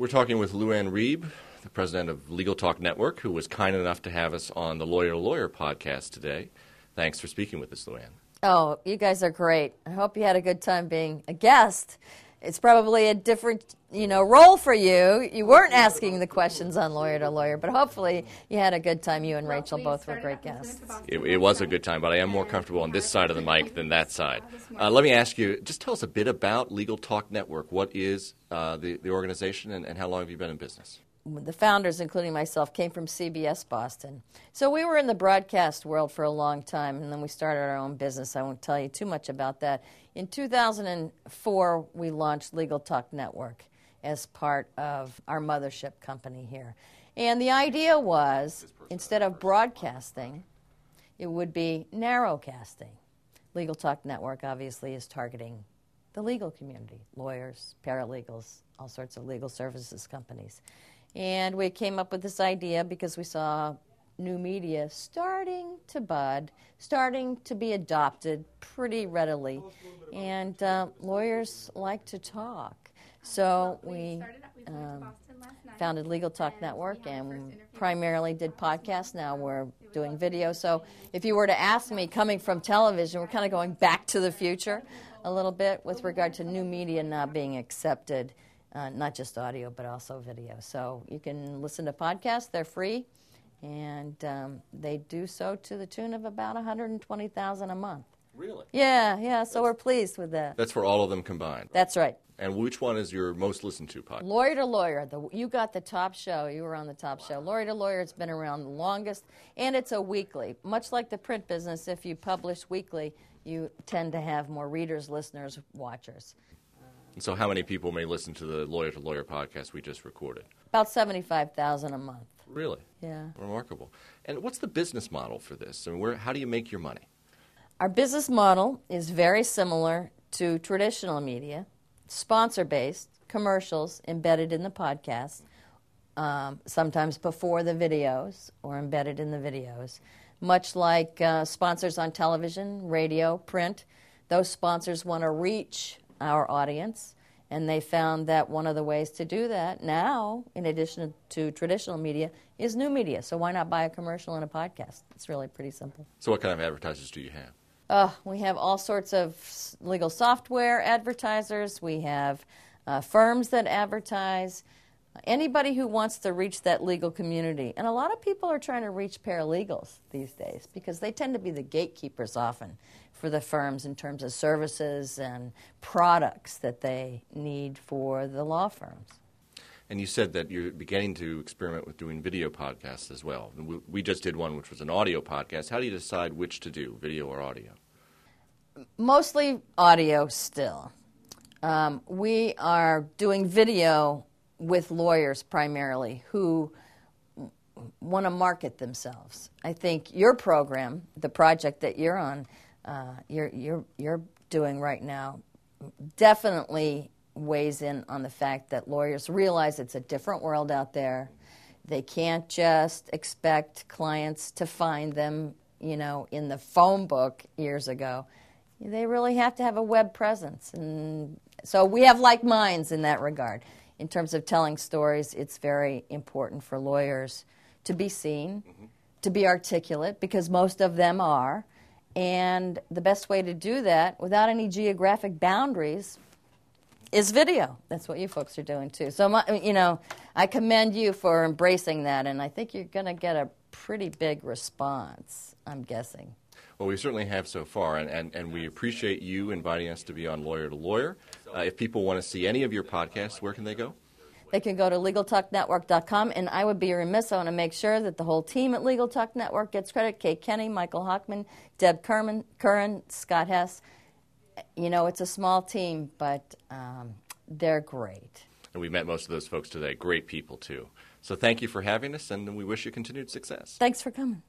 We're talking with Lu Ann Reeb, the president of Legal Talk Network, who was kind enough to have us on the Lawyer to Lawyer podcast today. Thanks for speaking with us, Lu Ann. Oh, you guys are great. I hope you had a good time being a guest. It's probably a different, you know, role for you. You weren't asking the questions on lawyer to lawyer, but hopefully you had a good time. You and Rachel both were great guests. It, it was a good time, but I am more comfortable on this side of the mic than that side. Uh, let me ask you, just tell us a bit about Legal Talk Network. What is uh, the, the organization, and, and how long have you been in business? The founders, including myself, came from CBS Boston. So we were in the broadcast world for a long time, and then we started our own business. I won't tell you too much about that. In 2004, we launched Legal Talk Network as part of our mothership company here. And the idea was instead of broadcasting, it would be narrowcasting. Legal Talk Network obviously is targeting the legal community lawyers, paralegals, all sorts of legal services companies. And we came up with this idea because we saw new media starting to bud, starting to be adopted pretty readily. And uh, lawyers like to talk. So we um, founded Legal Talk Network and primarily did podcasts. Now we're doing video. So if you were to ask me, coming from television, we're kind of going back to the future a little bit with regard to new media not being accepted uh, not just audio, but also video. So you can listen to podcasts, they're free, and um, they do so to the tune of about 120000 a month. Really? Yeah, yeah, so that's, we're pleased with that. That's for all of them combined? That's right. And which one is your most listened to podcast? Lawyer to Lawyer. The, you got the top show. You were on the top wow. show. Lawyer to Lawyer, it's been around the longest, and it's a weekly. Much like the print business, if you publish weekly, you tend to have more readers, listeners, watchers. And so, how many people may listen to the Lawyer to Lawyer podcast we just recorded? About 75,000 a month. Really? Yeah. Remarkable. And what's the business model for this? I mean, where, how do you make your money? Our business model is very similar to traditional media, sponsor based, commercials embedded in the podcast, um, sometimes before the videos or embedded in the videos. Much like uh, sponsors on television, radio, print, those sponsors want to reach our audience. And they found that one of the ways to do that now, in addition to traditional media, is new media. So why not buy a commercial and a podcast? It's really pretty simple. So, what kind of advertisers do you have? Uh, we have all sorts of legal software advertisers. We have uh, firms that advertise. Anybody who wants to reach that legal community. And a lot of people are trying to reach paralegals these days because they tend to be the gatekeepers often for the firms in terms of services and products that they need for the law firms. And you said that you're beginning to experiment with doing video podcasts as well. We just did one which was an audio podcast. How do you decide which to do, video or audio? Mostly audio still. Um, we are doing video with lawyers primarily who want to market themselves. I think your program, the project that you're on, uh, you're, you're, you're doing right now definitely weighs in on the fact that lawyers realize it's a different world out there. They can't just expect clients to find them, you know, in the phone book years ago. They really have to have a web presence. And so we have like minds in that regard. In terms of telling stories, it's very important for lawyers to be seen, mm-hmm. to be articulate, because most of them are, and the best way to do that without any geographic boundaries is video. That's what you folks are doing too. So, my, you know, I commend you for embracing that, and I think you're going to get a pretty big response, I'm guessing. Well, we certainly have so far, and, and, and we appreciate you inviting us to be on Lawyer to Lawyer. Uh, if people want to see any of your podcasts, where can they go? They can go to LegalTalkNetwork.com, and I would be remiss. I want to make sure that the whole team at Legal Talk Network gets credit. Kay Kenny, Michael Hockman, Deb Curran, Curran Scott Hess. You know, it's a small team, but um, they're great. And we met most of those folks today. Great people, too. So thank you for having us, and we wish you continued success. Thanks for coming.